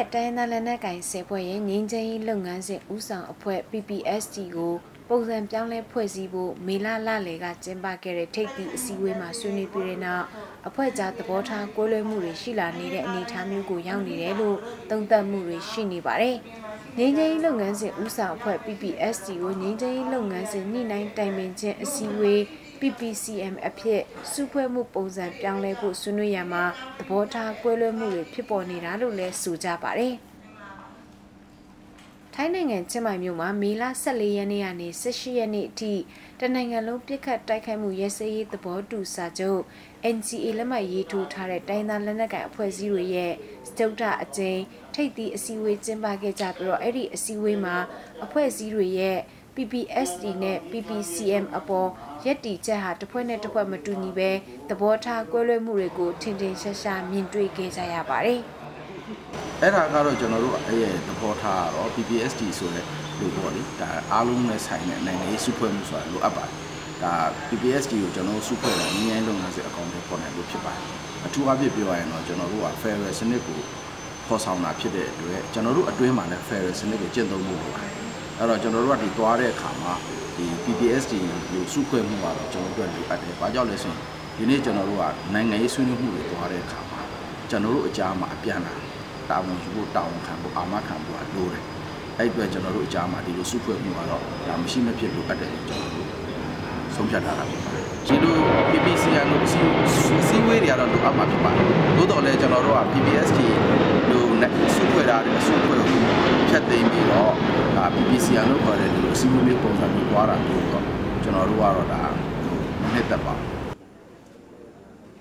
ပြည့်ရဲ့တိုင်းသားလက်နက်ကင်ဆယ်ဖွဲ့ရဲ့ငင်းချင်းရေးလုပ်ငန်းစဉ်ဦးဆောင်အဖွဲ့ PPST ကိုပုံစံပြောင်းလဲဖွဲ့စည်းဖို့မေလလလယ်ကကျင်းပခဲ့တဲ့ထိပ်သီးအစည်းအဝေးမှာဆွေးနွေးပြီးတဲ့နောက်အဖွဲ့ကြားသဘောထားကွဲလွဲမှုတွေရှိလာနေတဲ့အနေအထားမျိုးကိုရောက်နေတယ်လို့သုံးသပ်မှုတွေရှိနေပါတယ်။ငင်းချင်းရေးလုပ်ငန်းစဉ်ဦးဆောင်အဖွဲ့ PPST ကိုငင်းချင်းရေးလုပ်ငန်းစဉ်ညှိနှိုင်းတိုင်ပင်ခြင်းအစည်းအဝေး PPCM အဖြစ်စုဖွဲ့မှုပုံစံပြောင်းလဲဖို့ဆွေးနွေးရမှာသဘောထားကွဲလွဲမှုတွေဖြစ်ပေါ်နေတာလို့လည်းဆိုကြပါတယ်။ထိုင်းနိုင်ငံချင်းမိုင်မြို့မှာမေလ14ရက်နေ့ကနေ18ရက်နေ့အထိတနိုင်ငံလုံးပြစ်ခတ်တိုက်ခိုက်မှုရဲစရေးသဘောတူစာချုပ် NCA လက်မှတ်ရေးထိုးထားတဲ့တိုင်းသားလက်နက်ကိုင်အဖွဲ့အစည်းတွေရဲ့စတုဒ္ဓအကျဉ်းထိပ်သီးအစည်းအဝေးကျင်းပခဲ့ကြပြီးတော့အဲ့ဒီအစည်းအဝေးမှာအဖွဲ့အစည်းတွေရဲ့ PPSD နဲ့ PPCM အပေါ်ရက်တီချက်ဟာတစ်ဖွဲ့နဲ့တစ်ဖွဲ့မတူညီပဲသဘောထားကွဲလွဲမှုတွေကိုထင်ထင်ရှားရှားမြင်တွေ့ခဲ့ကြရပါတယ်။အဲ့ဒါကတော့ကျွန်တော်တို့အဲ့ရဲ့သဘောထားကတော့ PPSD ဆိုတဲ့လို့ပေါ့လေဒါအားလုံးနဲ့ဆိုင်တဲ့နိုင်ငံရေးစုဖွဲ့မှုဆိုတာလိုအပ်ပါတယ်။ဒါ PPSD ကိုကျွန်တော်တို့စုဖွဲ့တဲ့ငြိမ်းချမ်းလုပ်ငန်းစဉ်အကောင့်တွေပေါ်နိုင်လို့ဖြစ်ပါတယ်။အထူးအဖြစ်ပြောရရင်တော့ကျွန်တော်တို့က Federal စနစ်ကိုဖော်ဆောင်တာဖြစ်တဲ့အတွက်ကျွန်တော်တို့အတွင်းမှာလည်း Federal စနစ်ကိုကျင့်သုံးဖို့လိုပါတယ်။ အဲ့တော့ကျွန်တော်တို့ကဒီသွားတဲ့အခါမှာဒီ PPSD ကိုစုဖွဲ့မှုကတော့ကျွန်တော်တို့အတွက်လိုအပ်တယ်။ဘာကြောင့်လဲဆိုရင်ဒီနေ့ကျွန်တော်တို့ကနိုင်ငံရေးဆွေးနွေးမှုတွေသွားတဲ့အခါမှာကျွန်တော်တို့အကြားမှာအပြန်လာတာဝန်ယူဖို့တာဝန်ခံဖို့အာမခံဖို့အလိုတယ်။အဲ့အတွက်ကျွန်တော်တို့အကြားမှာဒီလိုစုဖွဲ့မှုကတော့ဒါမရှိမဖြစ်လိုအပ်တယ်လို့ကျွန်တော်တို့ဆုံးဖြတ်ထားတာဖြစ်ပါတယ်။ဒီလို PPC ရလို့စီစီဝေးတွေကတော့လိုအပ်မှာဖြစ်ပါတယ်။သို့တော်လည်းကျွန်တော်တို့က PPST လို့စုဖွဲ့ထားတဲ့စုဖွဲ့ကိုဖြတ်သိမ်းပြီးတော့ ဒါ PPC ရလို့ခေါ်တဲ့ဒီလိုစီဝေးမျိုးပုံစံမျိုးသွားတာမျိုးတော့ကျွန်တော်တို့ကတော့ဒါနှစ်သက်ပါ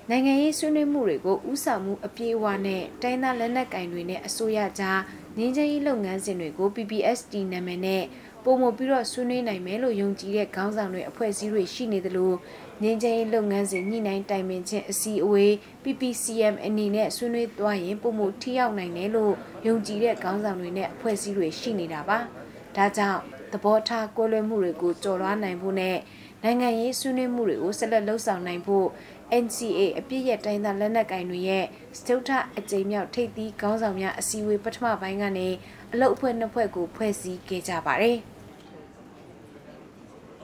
နိုင်ငံရေးဆွေးနွေးမှုတွေကိုဥဆောင်မှုအပြည့်အဝနဲ့တိုင်းသားလက်နက်ကင်တွေနဲ့အစိုးရကြားငင်းချရေးလုပ်ငန်းစဉ်တွေကို PPSD နာမည်နဲ့ပုံမပြီးတော့ဆွေးနွေးနိုင်မယ်လို့ယုံကြည်တဲ့ခေါင်းဆောင်တွေအဖွဲ့အစည်းတွေရှိနေသလိုငင်းချရေးလုပ်ငန်းစဉ်ညှိနှိုင်းတိုင်ပင်ခြင်းအစည်းအဝေး PPCM အနေနဲ့ဆွေးနွေးသွားရင်ပုံမထိရောက်နိုင်တယ်လို့ယုံကြည်တဲ့ခေါင်းဆောင်တွေနဲ့အဖွဲ့အစည်းတွေရှိနေတာပါ။ ဒါကြောင့်သဘောထားကွဲလွဲမှုတွေကိုကျော်လွှားနိုင်ဖို့နဲ့နိုင်ငံရေးဆွေးနွေးမှုတွေကိုဆက်လက်လှုပ်ဆောင်နိုင်ဖို့ NCA အပြည့်ရတိုင်းသားလက်နက်ကင်တွေရဲ့စတုထအကြိမ်မြောက်ထိပ်သီးခေါင်းဆောင်များအစည်းအဝေးပထမပိုင်းကနေအလုတ်အဖွဲ့နှစ်ဖွဲ့ကိုဖွဲ့စည်းခဲ့ကြပါတယ်။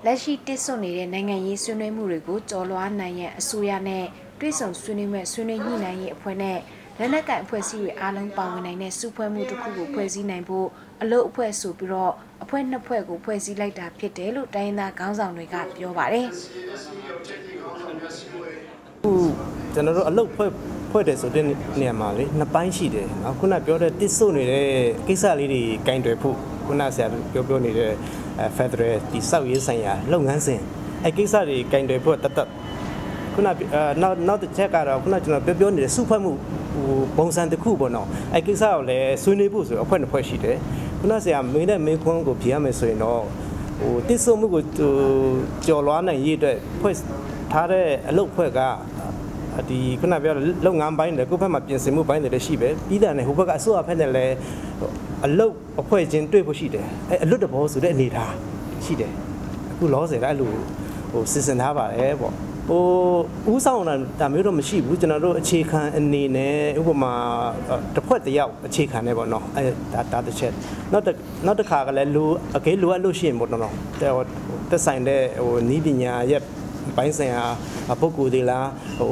လက်ရှိတစ်ဆွနေတဲ့နိုင်ငံရေးဆွေးနွေးမှုတွေကိုကြော်လွှားနိုင်ရန်အစိုးရနဲ့တွဲဆောင်ဆွေးနွေးမဲ့ဆွေးနွေးညှိနှိုင်းရေးအဖွဲ့နဲ့ လက်နက်ကင်အဖွဲ့အစည်းတွေအားလုံးပါဝင်နိုင်တဲ့စုဖွဲ့မှုတစ်ခုကိုဖွဲ့စည်းနိုင်ဖို့အလို့အဖွဲ့ဆိုပြီးတော့အဖွဲ့နှစ်ဖွဲ့ကိုဖွဲ့စည်းလိုက်တာဖြစ်တယ်လို့တိုင်းသားခေါင်းဆောင်တွေကပြောပါတယ်။ခုကျွန်တော်တို့အလုပ်ဖွဲ့ဖွဲ့တယ်ဆိုတဲ့နေရာမှာလေနှစ်ပိုင်းရှိတယ်เนาะခုနပြောတဲ့တစ်ဆုပ်နေတဲ့ကိစ္စလေးတွေကင်တွယ်ဖို့ခုနဆရာပြောပြောနေတဲ့ Federal ဒီစောက်ရေးဆိုင်ရာလုပ်ငန်းစဉ်အဲကိစ္စတွေကင်တွယ်ဖို့တတ်တတ်ခုနနောက်နောက်တစ်ချက်ကတော့ခုနကျွန်တော်ပြောပြောနေတဲ့စုဖွဲ့မှု ဟိုပုံစံတစ်ခုပေါ့နော်အဲကိစ္စကိုလည်းဆွေးနွေးဖို့ဆိုအဖွဲ့နှစ်ဖွဲ့ရှိတယ်ခုနဆရာမင်းတဲ့မင်းခွန်းကိုဖြေရမယ်ဆိုရင်တော့ဟိုတစ်ဆုပ်မှုကိုကြော်လွားနိုင်ရတဲ့ဖွဲ့ထားတဲ့အလုပ်ဖွဲ့ကဒီခုနပြောလုပ်ငန်းပိုင်းတွေကိုယ့်ဘက်မှာပြင်ဆင်မှုပိုင်းတွေလည်းရှိပဲပြီးတယ်နဲ့ဟိုဘက်ကအစိုးရဖက်နဲ့လည်းအလုပ်အဖွဲ့ချင်းတွေ့ဖို့ရှိတယ်အဲအလွတ်တဘောဆိုတဲ့အနေထားရှိတယ်အခုလောဆယ်ကအဲ့လိုဟိုစစ်စင်ထားပါတယ်ပေါ့ ဟိုဥဆောင်တာဒါမျိုးတော့မရှိဘူးကျွန်တော်တို့အခြေခံအနေနဲ့ဥပမာတစ်ဖွဲ့တယောက်အခြေခံနေပေါ့နော်အဲဒါဒါတစ်ချက်နောက်တစ်နောက်တစ်ခါကလည်းလိုအကေးလိုအပ်လို့ရှိရင်ပေါ့နော်တက်ဆိုင်တဲ့ဟိုနီးပညာရဲ့ပိုင်းဆိုင်ရာပုဂ္ဂိုလ်တွေလားဟို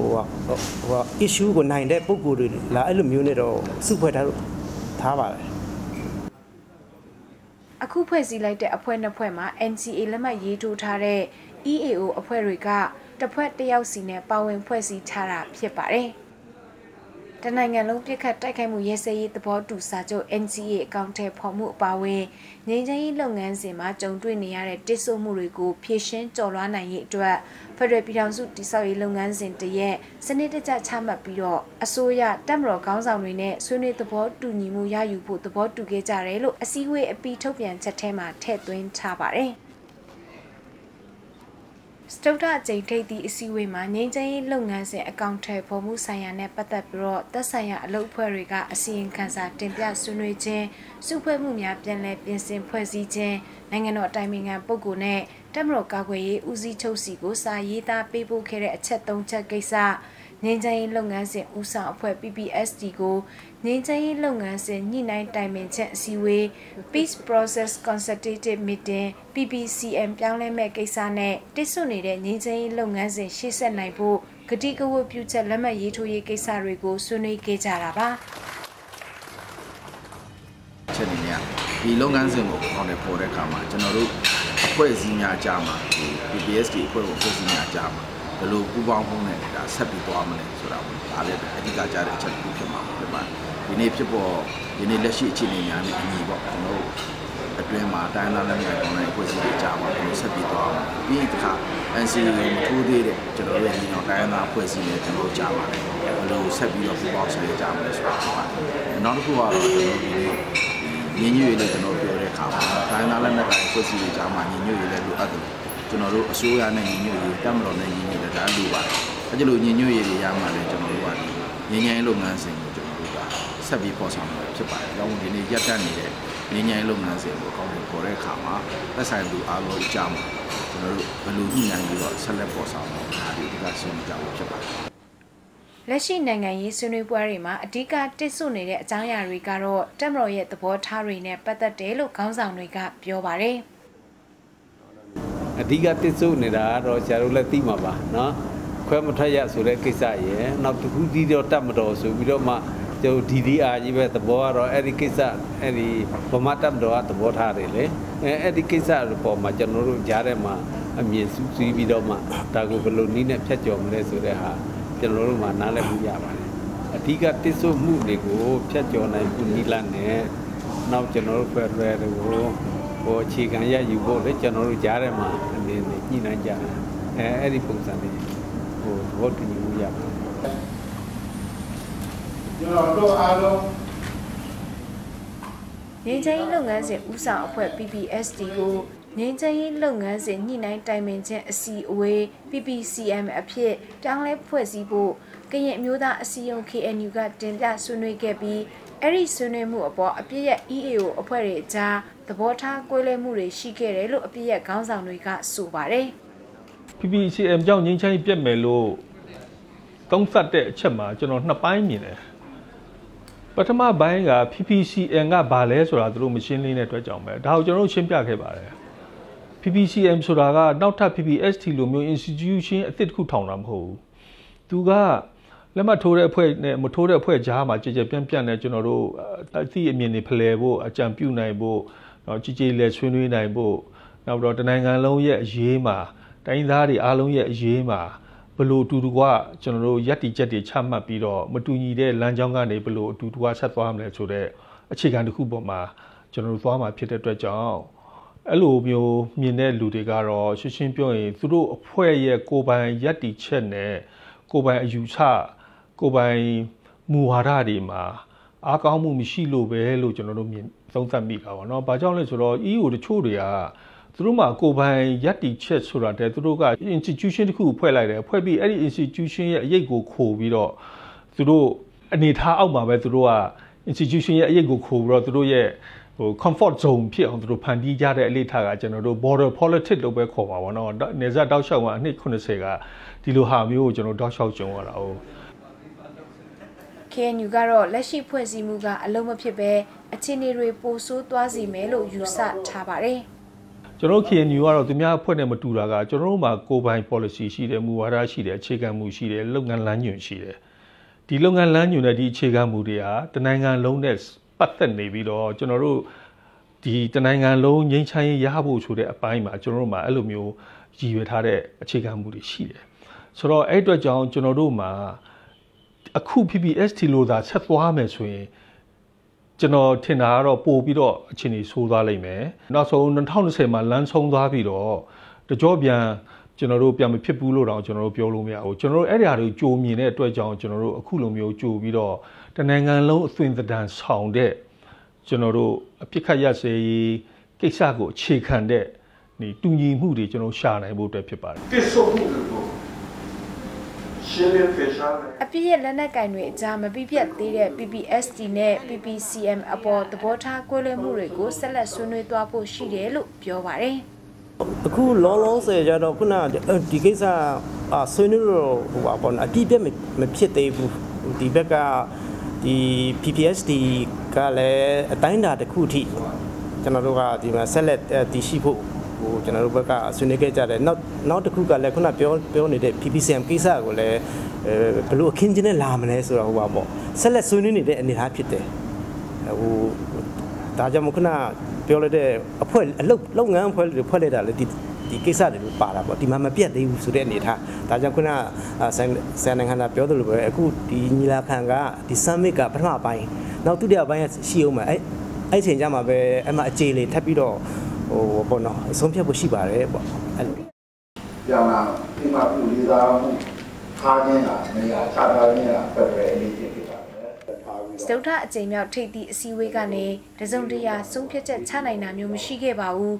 ဟို issue ကိုနိုင်တဲ့ပုဂ္ဂိုလ်တွေလားအဲ့လိုမျိုးနဲ့တော့စုဖွဲ့ထားထားပါတယ်အခုဖွဲ့စည်းလိုက်တဲ့အဖွဲ့နှစ်ဖွဲ့မှာ NCA လက်မှတ်ရေးထိုးထားတဲ့ EAO အဖွဲ့တွေက တစ်ဖွဲ့တစ်ယောက်စီနဲ့ပါဝင်ဖွဲ့စည်းထားတာဖြစ်ပါတယ်။တနိုင်ငံလုံးပြစ်ခတ်တိုက်ခိုက်မှုရဲစဲရေးသဘောတူစာချုပ် NCA အကောင့်ထဲပေါ်မှုအပါအဝင်ငြိမ်းချမ်းရေးလုပ်ငန်းစဉ်မှာကြုံတွေ့နေရတဲ့တစ်ဆို့မှုတွေကိုဖြေရှင်းကျော်လွှားနိုင်ရေးအတွက်ဖက်ဒရယ်ပြည်ထောင်စုတည်ဆောက်ရေးလုပ်ငန်းစဉ်တရက်စနစ်တကျချမှတ်ပြီးတော့အစိုးရတပ်မတော်ခေါင်းဆောင်တွေနဲ့ဆွေးနွေးသဘောတူညီမှုရယူဖို့သဘောတူခဲ့ကြတယ်လို့အစည်းအဝေးအပြီးထုတ်ပြန်ချက်ထဲမှာထည့်သွင်းထားပါတယ်။ စတုထအကြိမ်ထိပ်သီးအစည်းအဝေးမှာငင်းချမ်းရေးလုပ်ငန်းစဉ်အကောင့်ထဲပေါ်မှုဆိုင်ရာနဲ့ပတ်သက်ပြီးတော့သက်ဆိုင်ရာအလုပ်အဖွဲ့တွေကအစီရင်ခံစာတင်ပြဆွေးနွေးခြင်းစုဖွဲ့မှုများပြန်လည်ပြင်ဆင်ဖွဲ့စည်းခြင်းနိုင်ငံတော်အတိုင်ပင်ခံပုဂ္ဂိုလ်နဲ့တပ်မတော်ကာကွယ်ရေးဦးစီးချုပ်စီကိုစာရေးသားပေးပို့ခဲ့တဲ့အချက်၃ချက်ကိစ္စ ငင်းချမ်းရေးလုပ်ငန်းစဉ်ဦးဆောင်အဖွဲ့ PPSD ကိုငင်းချမ်းရေးလုပ်ငန်းစဉ်ညှိနှိုင်းတိုင်ပင်ချက်အစည်းအဝေး Peace Process Consultative Meeting PPCM ပြောင်းလဲမဲ့ကိစ္စနဲ့တိစွနေတဲ့ငင်းချမ်းရေးလုပ်ငန်းစဉ်ရှေ့ဆက်နိုင်ဖို့ဂတိကဝတ်ပြုချက်လက်မှတ်ရေးထိုးရေးကိစ္စတွေကိုဆွေးနွေးခဲ့ကြတာပါချက်နေရဒီလုပ်ငန်းစဉ်ကိုပေါ်တယ်ပေါ်တဲ့အခါမှာကျွန်တော်တို့အဖွဲ့အစည်းများကြားမှာဒီ PPSD အဖွဲ့ကိုဖွဲ့စည်းများကြားမှာဘ ယ်လိုပူးပေါင်းမှုနဲ့ဒါဆက်ပြီးသွားမလဲဆိုတာကိုဒါလည်းအဓိကကြားတဲ့အချက်တစ်ခုဖြစ်မှာဖြစ်ပါတယ်ဒီနေ့ဖြစ်ပေါ်ဒီနေ့လက်ရှိအခြေအနေများနဲ့အညီပေါ့ကျွန်တော်တို့အတွင်းမှာတိုင်းလာလက်များကောင်းတဲ့အဖွဲ့အစည်းတွေကြားမှာဘယ်လိုဆက်ပြီးသွားအောင်ပြီးတခါ NCA ကိုမထိုးသေးတဲ့ကျွန်တော်တို့ရဲ့ညီတော်တိုင်းလာအဖွဲ့အစည်းတွေကျွန်တော်တို့ကြားပါတယ်ဘယ်လိုဆက်ပြီးတော့ပူးပေါင်းဆောင်ရွက်ကြမလဲဆိုတာဖြစ်ပါတယ်နောက်တစ်ခုကတော့ကျွန်တော်တို့ဒီနေ့ညီညွတ်ရေးလို့ကျွန်တော်ပြောတဲ့အခါမှာတိုင်းသားလက်နက်ကိုင်ဖွဲ့စည်းရေးကြားမှာညီညွတ်ရေးလည်းလိုအပ်တယ် ကျွန်တော်တို့အစိုးရနဲ့ညီညွတ်ရေးတက်မတော်နဲ့ညီညွတ်တဲ့ဒါလိုပါတယ်အဲ့ဒီလိုညီညွတ်ရေးတွေရမှလည်းကျွန်တော်တို့ကငြိမ်းချမ်းရေးလုပ်ငန်းစဉ်ကိုကျွန်တော်တို့ကဆက်ပြီးပေါ်ဆောင်မှာဖြစ်ပါတယ်။ဒါကြောင့်ဒီနေ့ရပ်တန့်နေတဲ့ငြိမ်းချမ်းရေးလုပ်ငန်းစဉ်ကိုအကောင်းဆုံးပေါ်တဲ့အခါမှာသက်ဆိုင်သူအားလုံးကြားမှာကျွန်တော်တို့ဘယ်လိုညှိနှိုင်းပြီးတော့ဆက်လက်ပေါ်ဆောင်မှာဒါဒီအဓိကဆွေးနွေးကြဖို့ဖြစ်ပါတယ်။လက်ရှိနိုင်ငံရေးဆွေးနွေးပွဲတွေမှာအဓိကတစ်ဆုနေတဲ့အကြောင်းအရာတွေကတော့တက်မတော်ရဲ့သဘောထားတွေနဲ့ပတ်သက်တယ်လို့ခေါင်းဆောင်တွေကပြောပါတယ်။ အဓိကတစ်ဆုပ်နေတာတော့ဆရာတို့လည်းသိမှာပါနော်ခွဲမထွက်ရဆိုတဲ့ကိစ္စရယ်နောက်တစ်ခုတည်းတော့တတ်မတော်ဆိုပြီးတော့မှကျုပ် DDR ကြီးပဲသဘောကတော့အဲ့ဒီကိစ္စအဲ့ဒီဗမာတတ်မတော်ကသဘောထားတယ်လေအဲအဲ့ဒီကိစ္စအပေါ်မှာကျွန်တော်တို့ကြားထဲမှာအမြင်စူးစီးပြီးတော့မှဒါကိုဘယ်လိုနည်းနဲ့ဖြတ်ကျော်မလဲဆိုတဲ့ဟာကျွန်တော်တို့မှနားလည်မှုရပါတယ်အဓိကတစ်ဆုပ်မှုတွေကိုဖြတ်ကျော်နိုင်ခုနည်းလမ်းနဲ့နောက်ကျွန်တော်တို့ဖက်ဒရယ်တွေကို ဟိုအခြေခံရယူဖို့လေကျွန်တော်တို့ကြားထဲမှာအနေနဲ့ညှိနှိုင်းကြတယ်အဲအဲ့ဒီပုံစံလေးဟိုဘောတူညီမှုရပါတယ်ကျွန်တော်တို့အားလုံးငင်းချင်းလုပ်ငန်းစဉ်ဥဆောင်အဖွဲ့ PPSD ကိုငင်းချင်းလုပ်ငန်းစဉ်ညှိနှိုင်းတိုင်ပင်ခြင်းအစီအဝေး PPCM အဖြစ်တောင်းလဲဖွဲ့စည်းဖို့ကရင်အမျိုးသားအစည်းအရုံး KNU ကတင်ပြဆွေးနွေးခဲ့ပြီး အဲ့ဒီဆွေးနွေးမှုအပေါ်အပြည့်ရဲ့ EAO အဖွဲ့တွေအကြားသဘောထားကွဲလွဲမှုတွေရှိခဲ့တယ်လို့အပြည့်ရဲ့ခေါင်းဆောင်တွေကဆိုပါတယ်။ PPCM ကြောင့်ငင်းချိုင်းပြက်မယ်လို့သုံးသပ်တဲ့အချက်မှာကျွန်တော်နှစ်ပိုင်းမြင်တယ်ပထမပိုင်းက PPCM ကဘာလဲဆိုတာသူတို့မရှင်းလင်းတဲ့အတွက်ကြောင့်ပဲဒါကိုကျွန်တော်တို့ရှင်းပြခဲ့ပါတယ် PPCM ဆိုတာကနောက်ထပ် PPST လိုမျိုး institution အသစ်တစ်ခုထောင်တာမဟုတ်ဘူးသူက လက်မှတ်ထိုးတဲ့အဖွဲ့နဲ့မထိုးတဲ့အဖွဲ့ကြားမှာကြည်ကြပြန့်ပြန့်နဲ့ကျွန်တော်တို့အသည့်အမြင်တွေဖလှယ်ဖို့အကြံပြုနိုင်ဖို့တော့ကြည်ကြည်လက်ဆွေးနွေးနိုင်ဖို့နောက်တော့တနိုင်ငံလုံးရဲ့အရေးမှာတိုင်းသားတွေအားလုံးရဲ့အရေးမှာဘလို့အတူတကွကျွန်တော်တို့ယက်တီချက်တွေချမှတ်ပြီးတော့မတူညီတဲ့လမ်းကြောင်းကနေဘလို့အတူတကွဆက်သွားမလဲဆိုတော့အခြေခံတစ်ခုပေါ်မှာကျွန်တော်တို့သွားမှာဖြစ်တဲ့အတွက်ကြောင့်အဲ့လိုမျိုးမြင်တဲ့လူတွေကတော့ရှင်းရှင်းပြောရင်သူတို့အဖွဲ့ရဲ့ကိုယ်ပိုင်ယက်တီချက်နဲ့ကိုယ်ပိုင်အယူဆ ကိုယ်ပိုင်မူဝါဒတွေမှာအားကောင်းမှုမရှိလို့ပဲလို့ကျွန်တော်တို့မြင်သုံးသပ်မိတာပါเนาะ။ဘာကြောင့်လဲဆိုတော့ EU တချို့တွေကသူတို့မှာကိုယ်ပိုင်ယက်တီချက်ဆိုတာတဲ့သူတို့က institution တစ်ခုဖွဲ့လိုက်တယ်ဖွဲ့ပြီးအဲ့ဒီ institution ရဲ့အရေးကိုခိုပြီးတော့သူတို့အနေထားအောက်မှာပဲသူတို့က institution ရဲ့အရေးကိုခိုပြီးတော့သူတို့ရဲ့ဟို comfort zone ဖြစ်အောင်သူတို့ဖန်တီးကြတဲ့အလေးထားကကျွန်တော်တို့ border politics လို့ပဲခေါ်ပါပါတော့။နေဆက်တောက်လျှောက်ကအနှစ်80ကဒီလိုဟာမျိုးကိုကျွန်တော်တောက်လျှောက်ကြုံရတာဟုတ် KNU ကတော့လက်ရှိဖွဲ့စည်းမှုကအလုံးမဖြစ်ပဲအခြေအနေတွေပိုဆိုးသွားစေမယ်လို့ယူဆထားပါတယ်။ကျွန်တော် KNU ကတော့သူများဖွဲ့နဲ့မတူတာကကျွန်တော်တို့မှာကိုပိုင် policy ရှိတယ်မူဝါဒရှိတယ်အခြေခံမူရှိတယ်လုပ်ငန်းလမ်းညွှန်ရှိတယ်။ဒီလုပ်ငန်းလမ်းညွှန်တဲ့ဒီအခြေခံမူတွေဟာတနိုင်ငံလုံးနဲ့ပတ်သက်နေပြီးတော့ကျွန်တော်တို့ဒီတနိုင်ငံလုံးငြိမ်းချမ်းရေးရဖို့ဆိုတဲ့အပိုင်းမှာကျွန်တော်တို့မှာအဲ့လိုမျိုးရည်ရွယ်ထားတဲ့အခြေခံမူတွေရှိတယ်။ဆိုတော့အဲ့အတွက်ကြောင့်ကျွန်တော်တို့မှာ အခု PPST လို့သာဆက်သွားမယ်ဆိုရင်ကျွန်တော်ထင်တာကတော့ပို့ပြီးတော့အခြေအနေဆိုးသွားလိမ့်မယ်နောက်ဆုံး2020မှာလမ်းဆုံးသွားပြီးတော့တကြောပြန်ကျွန်တော်တို့ပြန်မဖြစ်ဘူးလို့တော့ကျွန်တော်တို့ပြောလို့မရဘူးကျွန်တော်တို့အဲ့ဒီဟာတွေကြိုမြင်တဲ့အတွက်ကြောင့်ကျွန်တော်တို့အခုလိုမျိုးကြိုပြီးတော့တနိုင်ငံလုံးအသွင်သဏ္ဍာန်ဆောင်တဲ့ကျွန်တော်တို့အပြစ်ခတ်ရစေရေးကိစ္စကိုအခြေခံတဲ့ဒီတူညီမှုတွေကျွန်တော်ရှာနိုင်ဖို့အတွက်ဖြစ်ပါတယ်တစ်ဆုပ်မှုတွေကို ရှင်းလင်းဖေရှားမယ်အပြည့်ရဲ့လက်နက်ကင်တွေအကြားမပြည့်ပြတ်သေးတဲ့ PPSD နဲ့ PPCM အပေါ်သဘောထားကွဲလွဲမှုတွေကိုဆက်လက်ဆွေးနွေးသွားဖို့ရှိတယ်လို့ပြောပါတယ်အခုလောလောဆယ်ကြတော့ခုနဒီကိစ္စအာဆွေးနွေးတော့ဟိုပါပေါ့နော်အတိအပြတ်မဖြစ်သေးဘူးဒီဘက်ကဒီ PPSD ကလည်းအတိုင်းအတာတစ်ခုထိကျွန်တော်တို့ကဒီမှာဆက်လက်တည်ရှိဖို့ ဟိုကျွန်တော်တို့ဘက်ကဆွေးနွေးခဲ့ကြတယ်နောက်နောက်တစ်ခုကလည်းခုနပြောပြောနေတဲ့ PPCM ကိစ္စကိုလည်းအဲဘယ်လိုအခင်းချင်းနဲ့လာမလဲဆိုတော့ဟိုပါပေါ့ဆက်လက်ဆွေးနွေးနေတဲ့အနေအထားဖြစ်တယ်ဟိုဒါကြောင့်မခုနပြောလိုက်တဲ့အဖွဲ့အလုပ်လုပ်ငန်းအဖွဲ့တွေဖွဲ့လိုက်တာလေဒီဒီကိစ္စတွေပါတာပေါ့ဒီမှာမပြတ်သေးဘူးဆိုတဲ့အနေထားဒါကြောင့်ခုနဆန်ဆန်နိုင်ငံကပြောသလိုပဲအခုဒီညီလာခံကဒီ summit ကပထမပိုင်းနောက်ဒုတိယပိုင်းကရှိအောင်မယ်အဲ့အဲ့ချိန်ကျမှပဲအဲ့မှာအခြေလေထပ်ပြီးတော့ ဟိုပေါ့နော်အဆုံးဖြတ်ဖို့ရှိပါတယ်ပေါ့အဲ့လိုပြောင်းလာဒီမှာပြည်လေးသားမှုထားခြင်းကနေရာချထားခြင်းကဖက်ဒရယ်အရေးကြီးဖြစ်ပါတယ်ထားပြီးစတုထအကြိမ်မြောက်ထိပ်သီးအစည်းအဝေးကနေတစုံတရာဆုံးဖြတ်ချက်ချနိုင်တာမျိုးမရှိခဲ့ပါဘူး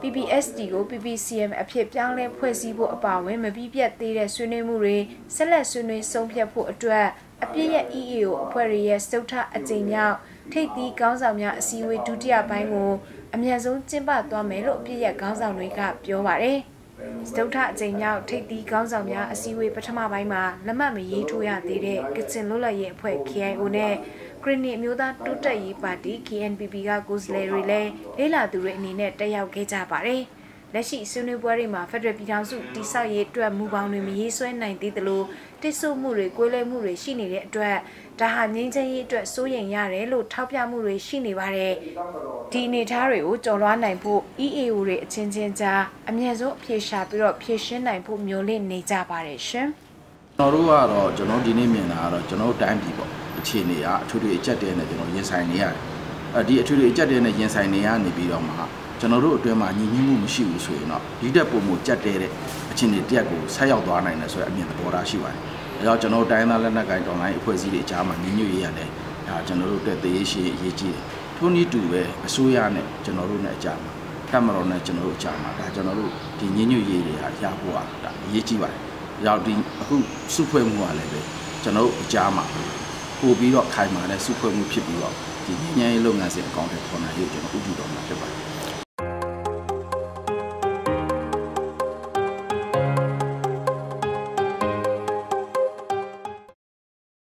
PPSD ကို PPCM အဖြစ်ပြောင်းလဲဖွဲ့စည်းဖို့အပါအဝင်မပြီးပြတ်သေးတဲ့ဆွေးနွေးမှုတွေဆက်လက်ဆွေးနွေးဆုံးဖြတ်ဖို့အတွက်အပြည့်ရဲ့ EAO အဖွဲ့တွေရဲ့စတုထအကြိမ်မြောက်ထိပ်သီးခေါင်းဆောင်များအစည်းအဝေးဒုတိယပိုင်းကို အမြန်ဆုံးကျင်းပသွားမယ်လို့အပြည့်ရဲ့ခေါင်းဆောင်တွေကပြောပါတယ်။စတုထအကြိမ်မြောက်ထိပ်သီးခေါင်းဆောင်များအစည်းအဝေးပထမပိုင်းမှာလက်မှတ်မရေးထိုးရသေးတဲ့ကချင်လွတ်လပ်ရေးအဖွဲ့ KIO နဲ့ဂရနီအမျိုးသားတိုးတက်ရေးပါတီ KNPP ကကိုယ်စားလှယ်တွေလည်းလေးလာသူတွေအနေနဲ့တက်ရောက်ခဲ့ကြပါတယ်။ လက်ရှိဆွေးနွေးပွဲတွေမှာဖက်ဒရယ်ပြည်ထောင်စုတိဆောက်ရေးအတွက်မူပေါင်းတွေမရေးဆွဲနိုင်သေးသလိုတစ်ဆို့မှုတွေကိုယ်လဲမှုတွေရှိနေတဲ့အတွက်ဒါဟာငြိမ်းချမ်းရေးအတွက်စိုးရိမ်ရတယ်လို့ထောက်ပြမှုတွေရှိနေပါတယ်။ဒီအနေအထားတွေကိုကျော်လွှားနိုင်ဖို့ EAO တွေအချင်းချင်းကြားအမြဲဆုံးအပြေရှာပြီးတော့ဖြည့်ရှင်းနိုင်ဖို့မျှော်လင့်နေကြပါတယ်ရှင်။ကျွန်တော်တို့ကတော့ကျွန်တော်ဒီနေ့မြင်တာကတော့ကျွန်တော်တို့တိုင်းပြည်ပေါ့အခြေအနေကအထူးထူးအကျက်တဲနဲ့ကျွန်တော်ရင်ဆိုင်နေရတယ်အဲဒီအထူးထူးအကျက်တဲနဲ့ရင်ဆိုင်နေရနေပြီးတော့မှ ကျွန်တော်တို့အတွင်းမှာညီညွတ်မှုမရှိဘူးဆိုရင်တော့ဒီတက်ပုံမှုကြက်တဲတဲ့အခြေအနေတစ်ရက်ကိုဆက်ရောက်သွားနိုင်တယ်ဆိုတဲ့အမြင်သဘောထားရှိပါတယ်ဒါကြောင့်ကျွန်တော်တို့တိုင်းသားလက်နက်ကိုင်တော်လိုင်းအဖွဲ့အစည်းတွေအကြားမှာညီညွတ်ရေးရတယ်ဒါကျွန်တော်တို့တက်သေးရှိအရေးကြီးတယ်ထို့နည်းတူပဲအစိုးရနဲ့ကျွန်တော်တို့နဲ့အကြမှာကမ္ဘာတော်နဲ့ကျွန်တော်တို့အကြမှာဒါကျွန်တော်တို့ဒီညီညွတ်ရေးတွေဟာရဖို့ဟာဒါအရေးကြီးပါတယ်ရောက်ဒီအခုစုဖွဲ့မှုကလည်းပဲကျွန်တော်တို့အကြမှာပို့ပြီးတော့ခိုင်မာတဲ့စုဖွဲ့မှုဖြစ်ပြီးတော့ဒီညဉ့်ညမ်းရေးလုပ်ငန်းစဉ်အကောင့်တွေပေါ်နိုင်ရေးကျွန်တော်ဥပဒေတော်မှာဖြစ်ပါတယ်